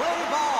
Play ball.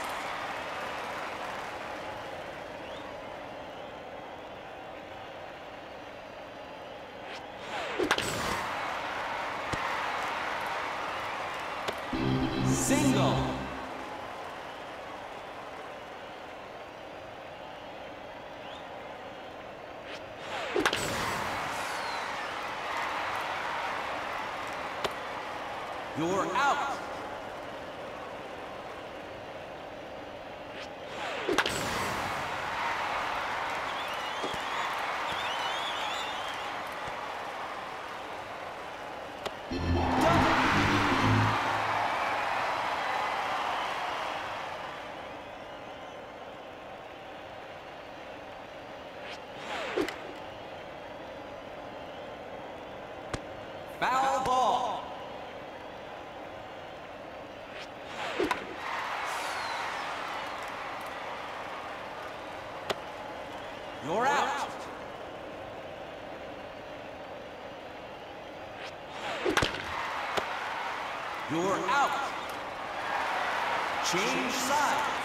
You're out. Foul ball. You're out. You're out. Change sides.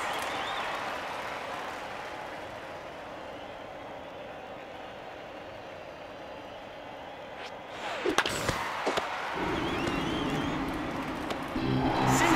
Single.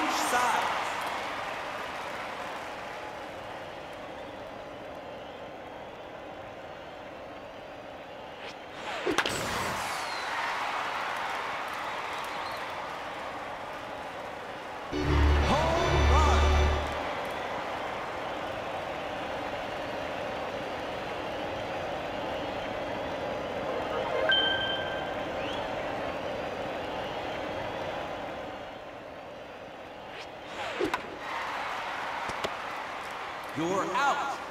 Change You're out.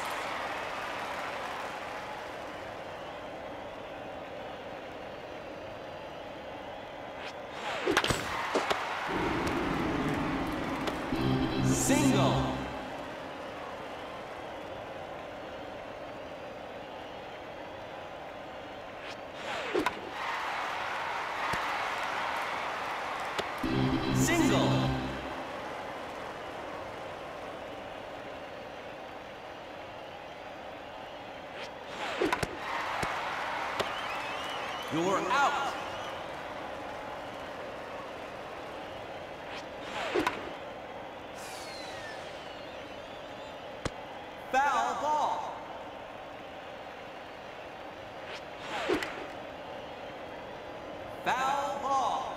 You're out. Foul ball. Foul ball.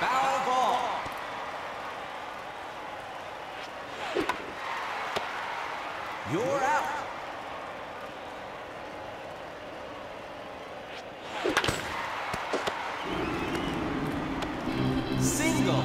Foul ball. You're out. Single.